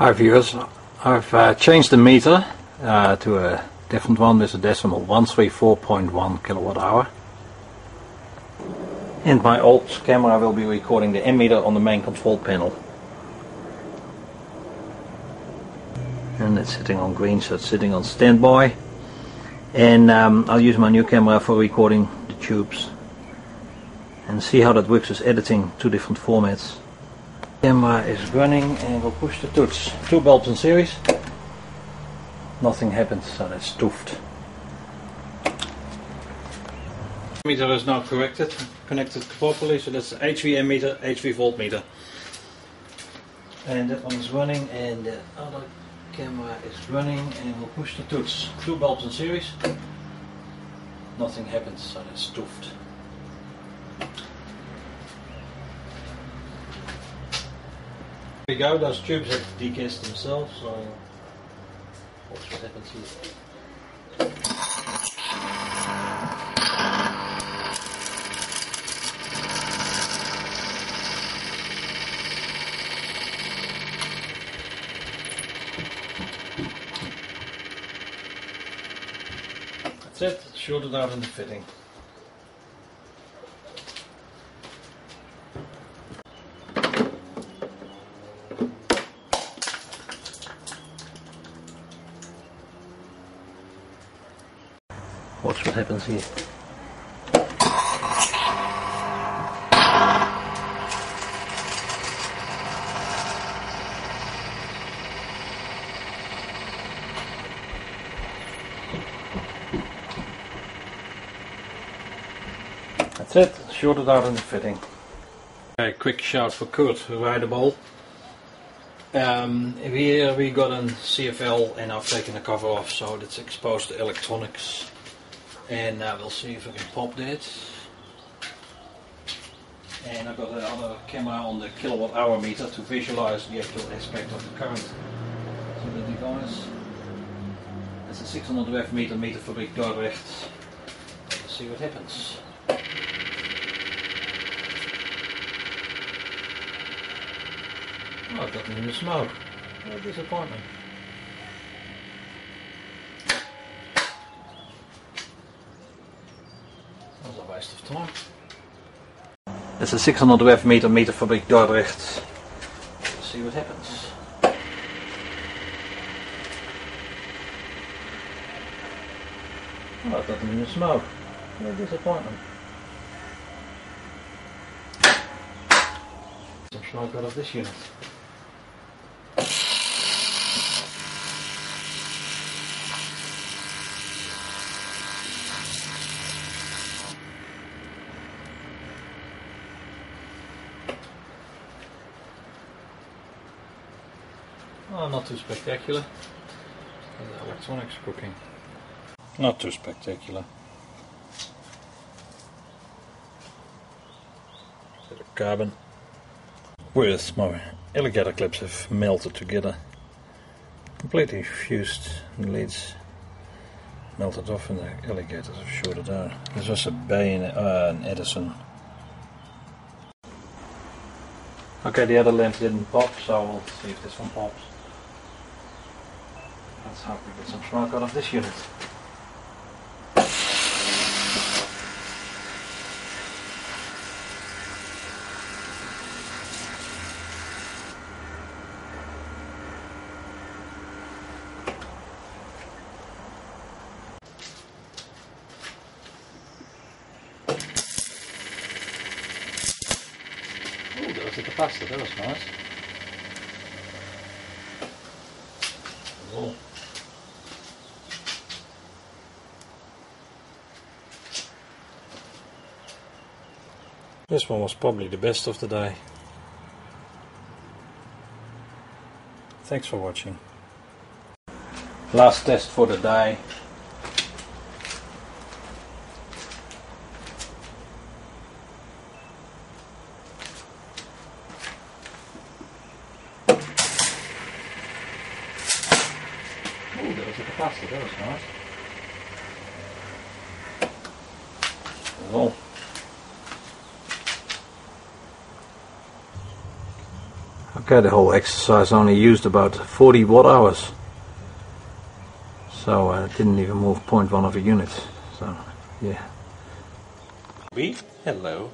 Hi viewers, I've uh, changed the meter uh, to a different one with a decimal 134.1 kilowatt hour. And my old camera will be recording the ammeter on the main control panel. And it's sitting on green, so it's sitting on standby. And um, I'll use my new camera for recording the tubes and see how that works with editing two different formats. Camera is running and we'll push the toots. Two bulbs in series. Nothing happened, so that's toofed. Meter is now corrected, connected properly, so that's HV meter, HV voltmeter. And that one is running and the other camera is running and we'll push the toots. Two bulbs in series. Nothing happened, so that's toofed. We go, those tubes have decast themselves, so watch what happens here. That's it, shorted out in the fitting. Watch what happens here. That's it, shorted out in the fitting. A quick shout for Kurt, Rideable. Um, here we got a CFL and I've taken the cover off so it's exposed to electronics and uh, we'll see if I can pop that. And I've got another camera on the kilowatt hour meter to visualize the actual aspect of the current. So the device, it's a 600 watt meter meter fabriek Dordrecht. Let's see what happens. Oh, I've got in the smoke. What a disappointment. Waste of time. It's a 600 watt meter meter fabriek Dordrecht. Let's see what happens. Oh, them in the smoke. What a disappointment. Some smoke out of this unit. Oh, not too spectacular. The electronics cooking. Not too spectacular. Bit of carbon. With my alligator clips have melted together. Completely fused the leads melted off and the alligators have shorted out. This was a Bain, uh, an Edison. Okay, the other lamp didn't pop, so we'll see if this one pops. Let's hope we get some smoke out of this unit. Was a capacitor, that was nice. Oh. This one was probably the best of the day. Thanks for watching. Last test for the day. Oh, there was a capacitor, that was nice. Oh. Okay, the whole exercise only used about 40 watt hours. So uh, it didn't even move 0.1 of a unit. So, yeah. B, hello.